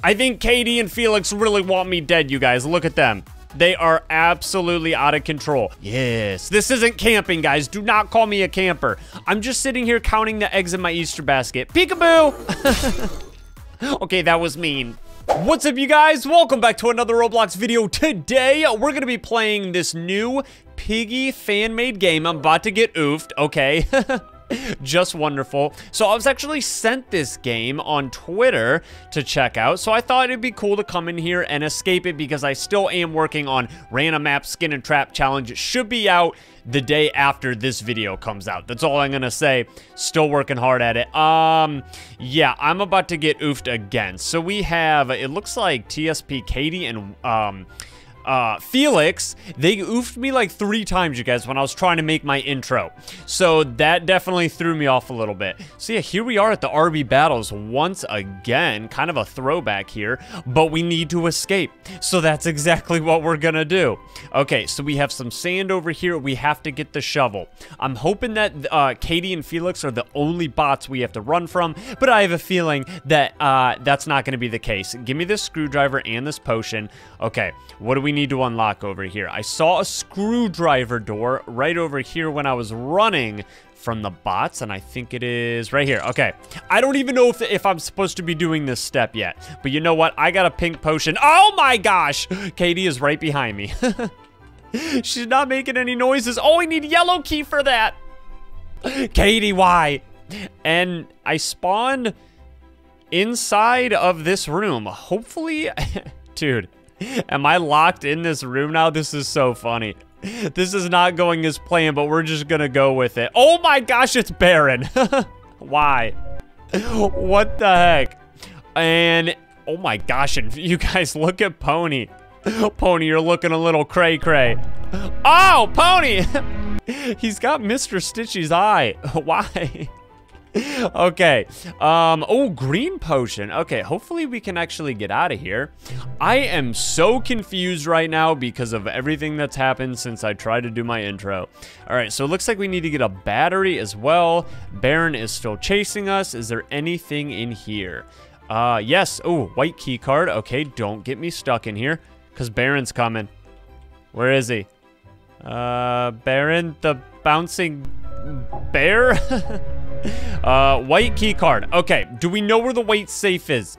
I think Katie and Felix really want me dead, you guys. Look at them. They are absolutely out of control. Yes, this isn't camping, guys. Do not call me a camper. I'm just sitting here counting the eggs in my Easter basket. Peekaboo! okay, that was mean. What's up, you guys? Welcome back to another Roblox video. Today, uh, we're going to be playing this new Piggy fan-made game. I'm about to get oofed, okay? just wonderful. So I was actually sent this game on Twitter to check out, so I thought it'd be cool to come in here and escape it because I still am working on Random Map Skin and Trap Challenge. It should be out the day after this video comes out. That's all I'm gonna say. Still working hard at it. Um, yeah, I'm about to get oofed again. So we have, it looks like TSP Katie and, um, uh, Felix, they oofed me like three times, you guys, when I was trying to make my intro. So that definitely threw me off a little bit. So yeah, here we are at the RB battles once again, kind of a throwback here, but we need to escape. So that's exactly what we're gonna do. Okay, so we have some sand over here. We have to get the shovel. I'm hoping that uh, Katie and Felix are the only bots we have to run from, but I have a feeling that uh, that's not gonna be the case. Give me this screwdriver and this potion. Okay, what do we need to unlock over here? I saw a screwdriver door right over here when I was running from the bots, and I think it is right here. Okay, I don't even know if, if I'm supposed to be doing this step yet, but you know what? I got a pink potion. Oh my gosh! Katie is right behind me. She's not making any noises. Oh, I need yellow key for that. Katie, why? And I spawned inside of this room. Hopefully, dude, Am I locked in this room now? This is so funny. This is not going as planned, but we're just gonna go with it. Oh my gosh, it's Baron. Why? What the heck? And, oh my gosh, and you guys look at Pony. Pony, you're looking a little cray-cray. Oh, Pony! He's got Mr. Stitchy's eye. Why? okay. Um, oh, green potion. Okay, hopefully we can actually get out of here. I am so confused right now because of everything that's happened since I tried to do my intro. All right, so it looks like we need to get a battery as well. Baron is still chasing us. Is there anything in here? Uh, yes. Oh, white key card. Okay, don't get me stuck in here because Baron's coming. Where is he? Uh, Baron, the bouncing bear? uh, white key card. Okay, do we know where the white safe is?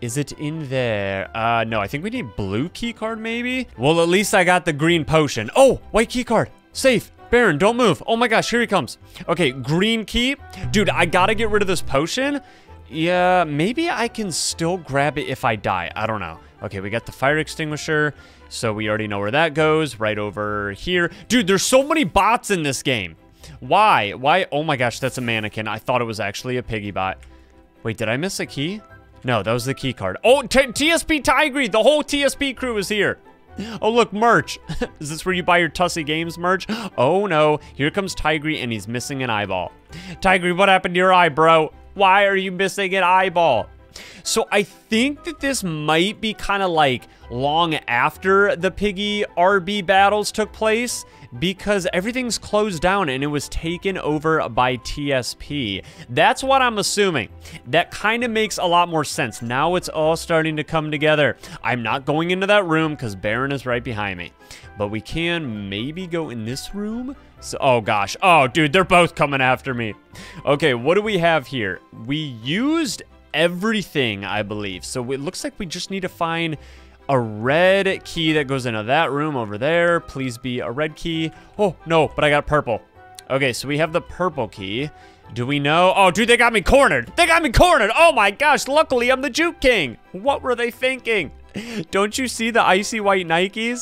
Is it in there? Uh, no, I think we need blue key card maybe? Well, at least I got the green potion. Oh, white key card. Safe. Baron, don't move. Oh my gosh, here he comes. Okay, green key. Dude, I gotta get rid of this potion. Yeah, maybe I can still grab it if I die. I don't know. Okay, we got the fire extinguisher. So we already know where that goes. Right over here. Dude, there's so many bots in this game. Why? Why? Oh my gosh, that's a mannequin. I thought it was actually a piggy bot. Wait, did I miss a key? No, that was the key card. Oh, TSP Tigre! The whole TSP crew is here. Oh, look, merch. is this where you buy your Tussy Games merch? Oh, no. Here comes Tigre, and he's missing an eyeball. Tigre, what happened to your eye, bro? Why are you missing an eyeball? So I think that this might be kind of like long after the Piggy RB battles took place because everything's closed down and it was taken over by TSP. That's what I'm assuming. That kind of makes a lot more sense. Now it's all starting to come together. I'm not going into that room because Baron is right behind me. But we can maybe go in this room. So, oh gosh. Oh, dude, they're both coming after me. Okay, what do we have here? We used everything, I believe. So it looks like we just need to find a red key that goes into that room over there. Please be a red key. Oh, no, but I got purple. Okay, so we have the purple key. Do we know? Oh, dude, they got me cornered. They got me cornered. Oh my gosh, luckily I'm the Juke King. What were they thinking? Don't you see the icy white Nikes?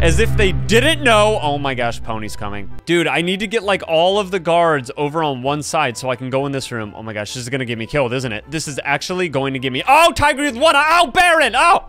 As if they didn't know. Oh my gosh, Pony's coming. Dude, I need to get like all of the guards over on one side so I can go in this room. Oh my gosh, this is gonna get me killed, isn't it? This is actually going to get me. Oh, Tiger with one. Oh, Baron. Oh.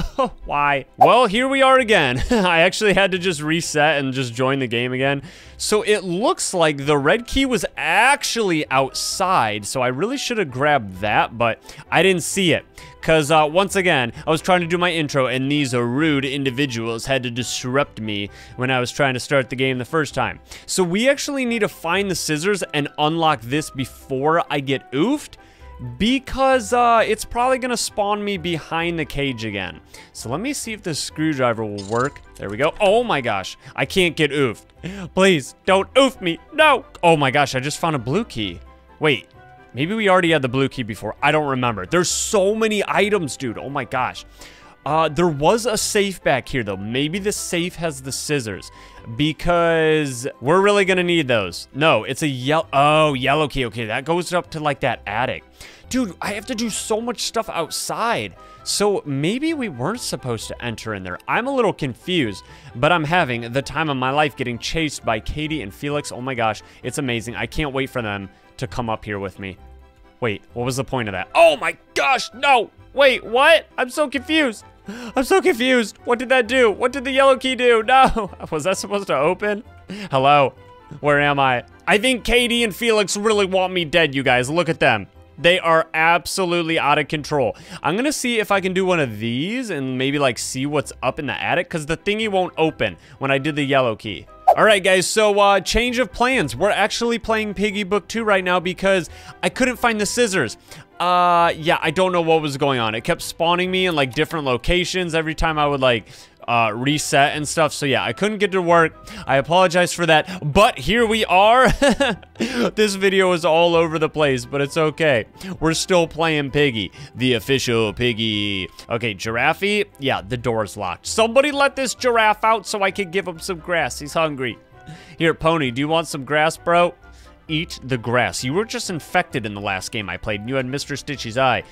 Why? Well, here we are again. I actually had to just reset and just join the game again. So it looks like the red key was actually outside, so I really should have grabbed that, but I didn't see it. Because, uh, once again, I was trying to do my intro, and these rude individuals had to disrupt me when I was trying to start the game the first time. So we actually need to find the scissors and unlock this before I get oofed. Because uh, it's probably gonna spawn me behind the cage again. So let me see if this screwdriver will work. There we go. Oh my gosh, I can't get oofed. Please, don't oof me, no. Oh my gosh, I just found a blue key. Wait, maybe we already had the blue key before. I don't remember. There's so many items, dude. Oh my gosh. Uh, there was a safe back here, though. Maybe the safe has the scissors because we're really going to need those. No, it's a yellow. Oh, yellow key. Okay, that goes up to like that attic. Dude, I have to do so much stuff outside. So maybe we weren't supposed to enter in there. I'm a little confused, but I'm having the time of my life getting chased by Katie and Felix. Oh my gosh, it's amazing. I can't wait for them to come up here with me. Wait, what was the point of that? Oh my gosh, no! Wait, what? I'm so confused. I'm so confused. What did that do? What did the yellow key do? No. Was that supposed to open? Hello? Where am I? I think Katie and Felix really want me dead, you guys. Look at them. They are absolutely out of control. I'm gonna see if I can do one of these and maybe like see what's up in the attic because the thingy won't open when I did the yellow key. All right, guys, so uh, change of plans. We're actually playing Piggy Book 2 right now because I couldn't find the scissors. Uh, yeah, I don't know what was going on. It kept spawning me in, like, different locations every time I would, like, uh, reset and stuff. So yeah, I couldn't get to work. I apologize for that, but here we are. this video is all over the place, but it's okay. We're still playing Piggy, the official Piggy. Okay, Giraffe, yeah, the door's locked. Somebody let this giraffe out so I can give him some grass. He's hungry. Here, Pony, do you want some grass, bro? Eat the grass. You were just infected in the last game I played, and you had Mr. Stitchy's eye.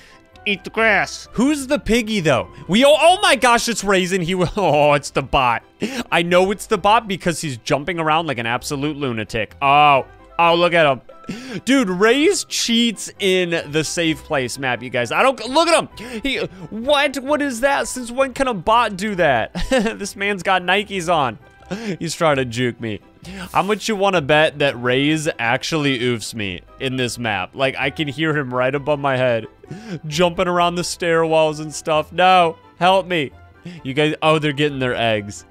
Eat the grass. Who's the piggy, though? We oh, oh my gosh, it's Raisin. He Oh, it's the bot. I know it's the bot because he's jumping around like an absolute lunatic. Oh, oh, look at him. Dude, Ray's cheats in the safe place map, you guys. I don't, look at him. He, what, what is that? Since when can a bot do that? this man's got Nikes on. He's trying to juke me. How much you want to bet that Rays actually oofs me in this map? Like, I can hear him right above my head. Jumping around the stairwells and stuff. No, help me. You guys, oh, they're getting their eggs.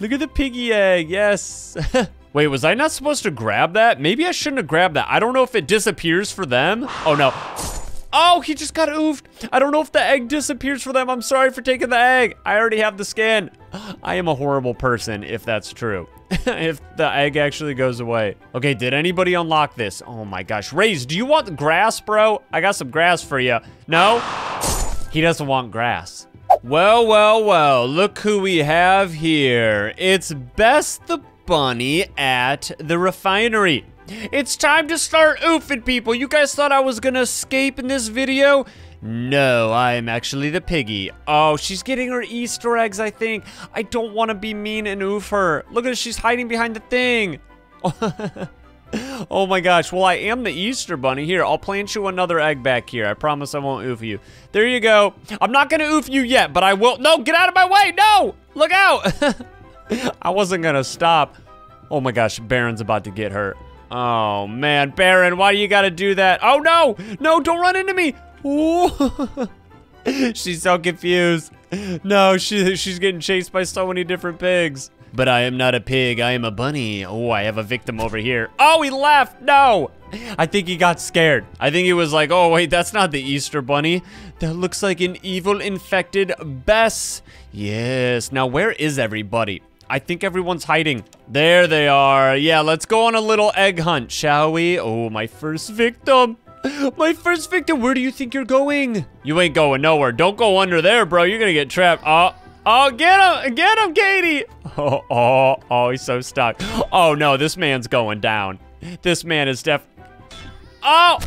Look at the piggy egg, yes. Wait, was I not supposed to grab that? Maybe I shouldn't have grabbed that. I don't know if it disappears for them. Oh, no. Oh, he just got oofed. I don't know if the egg disappears for them. I'm sorry for taking the egg. I already have the skin. I am a horrible person if that's true. if the egg actually goes away. Okay, did anybody unlock this? Oh my gosh. Raze, do you want grass, bro? I got some grass for you. No? He doesn't want grass. Well, well, well, look who we have here. It's Best the Bunny at the refinery. It's time to start oofing people. You guys thought I was gonna escape in this video? No, I'm actually the piggy. Oh, she's getting her Easter eggs, I think. I don't want to be mean and oof her. Look at her, she's hiding behind the thing. oh my gosh, well I am the Easter bunny. Here, I'll plant you another egg back here. I promise I won't oof you. There you go. I'm not gonna oof you yet, but I will. No, get out of my way, no! Look out! I wasn't gonna stop. Oh my gosh, Baron's about to get hurt. Oh man, Baron, why do you gotta do that? Oh no! No, don't run into me! she's so confused. No, she, she's getting chased by so many different pigs. But I am not a pig, I am a bunny. Oh, I have a victim over here. Oh, he left, no! I think he got scared. I think he was like, oh wait, that's not the Easter bunny. That looks like an evil infected Bess. Yes, now where is everybody? I think everyone's hiding. There they are. Yeah, let's go on a little egg hunt, shall we? Oh, my first victim. My first victim, where do you think you're going? You ain't going nowhere. Don't go under there, bro. You're gonna get trapped. Oh, oh, get him, get him, Katie. Oh, oh, oh, he's so stuck. Oh no, this man's going down. This man is def. Oh,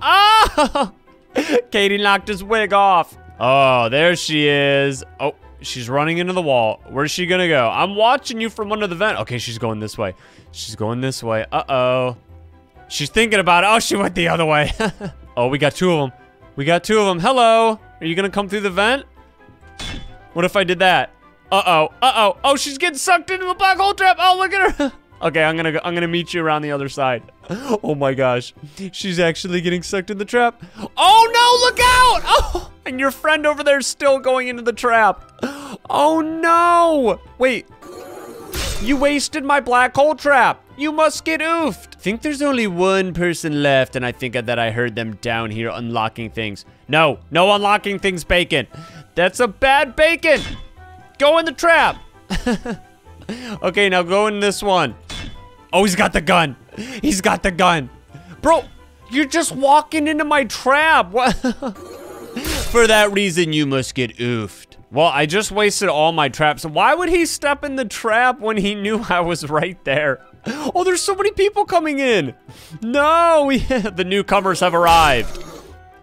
oh! Katie knocked his wig off. Oh, there she is. Oh, she's running into the wall. Where's she gonna go? I'm watching you from under the vent. Okay, she's going this way. She's going this way. Uh-oh. She's thinking about it. Oh, she went the other way. oh, we got two of them. We got two of them. Hello. Are you gonna come through the vent? What if I did that? Uh-oh. Uh-oh. Oh, she's getting sucked into the black hole trap. Oh, look at her. okay, I'm gonna go, I'm gonna meet you around the other side. Oh my gosh. She's actually getting sucked in the trap. Oh no, look out! Oh, and your friend over there is still going into the trap. Oh no! Wait. You wasted my black hole trap. You must get oofed. think there's only one person left, and I think that I heard them down here unlocking things. No, no unlocking things, Bacon. That's a bad Bacon. Go in the trap. okay, now go in this one. Oh, he's got the gun. He's got the gun. Bro, you're just walking into my trap. What? For that reason, you must get oofed. Well, I just wasted all my traps. Why would he step in the trap when he knew I was right there? Oh, there's so many people coming in. No, the newcomers have arrived.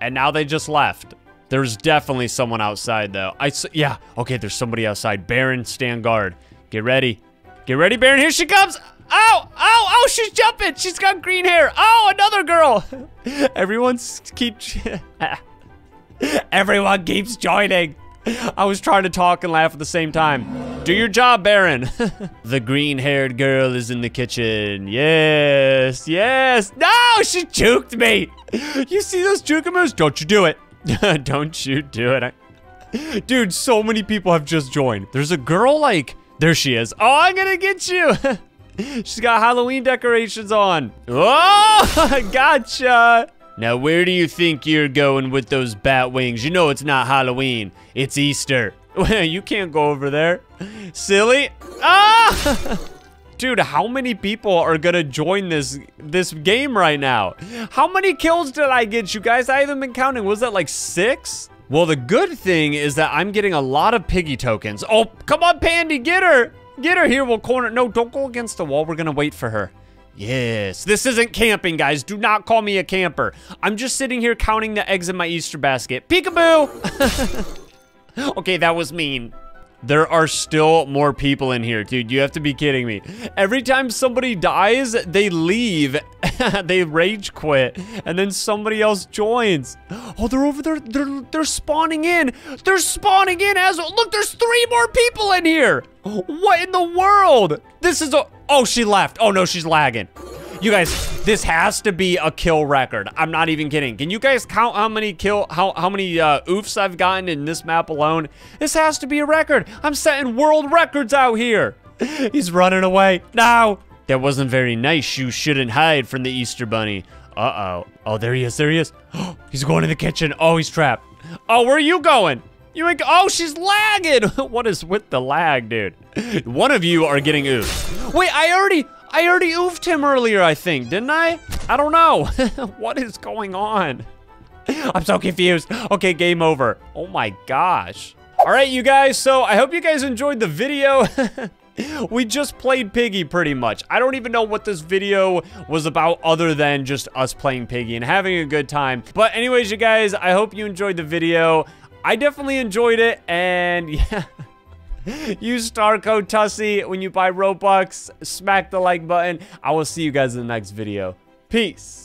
And now they just left. There's definitely someone outside, though. I Yeah, okay, there's somebody outside. Baron, stand guard. Get ready. Get ready, Baron. Here she comes. Oh, oh, oh, she's jumping. She's got green hair. Oh, another girl. Everyone's keep... Everyone keeps joining. I was trying to talk and laugh at the same time. Do your job, Baron. the green-haired girl is in the kitchen. Yes, yes. No, she juked me. You see those juke moves? Don't you do it. Don't you do it. I... Dude, so many people have just joined. There's a girl like... There she is. Oh, I'm gonna get you. She's got Halloween decorations on. Oh, gotcha. Now, where do you think you're going with those bat wings? You know it's not Halloween. It's Easter. you can't go over there. Silly. Ah! Dude, how many people are gonna join this this game right now? How many kills did I get, you guys? I haven't been counting. Was that like six? Well, the good thing is that I'm getting a lot of piggy tokens. Oh, come on, Pandy, get her. Get her here. We'll corner. No, don't go against the wall. We're gonna wait for her. Yes, this isn't camping, guys. Do not call me a camper. I'm just sitting here counting the eggs in my Easter basket. Peekaboo! okay, that was mean. There are still more people in here, dude. You have to be kidding me. Every time somebody dies, they leave. they rage quit. And then somebody else joins. Oh, they're over there. They're, they're spawning in. They're spawning in as... Look, there's three more people in here. What in the world? This is a... Oh, she left. Oh, no, she's lagging. You guys, this has to be a kill record. I'm not even kidding. Can you guys count how many kill, how, how many uh, oofs I've gotten in this map alone? This has to be a record. I'm setting world records out here. He's running away. No. That wasn't very nice. You shouldn't hide from the Easter Bunny. Uh-oh. Oh, there he is. There he is. he's going in the kitchen. Oh, he's trapped. Oh, where are you going? You ain't Oh, she's lagging. what is with the lag, dude? One of you are getting oofed. Wait, I already... I already oofed him earlier, I think, didn't I? I don't know. what is going on? I'm so confused. Okay, game over. Oh my gosh. All right, you guys, so I hope you guys enjoyed the video. we just played Piggy pretty much. I don't even know what this video was about other than just us playing Piggy and having a good time. But anyways, you guys, I hope you enjoyed the video. I definitely enjoyed it, and yeah. Use star code Tussy when you buy Robux. Smack the like button. I will see you guys in the next video. Peace.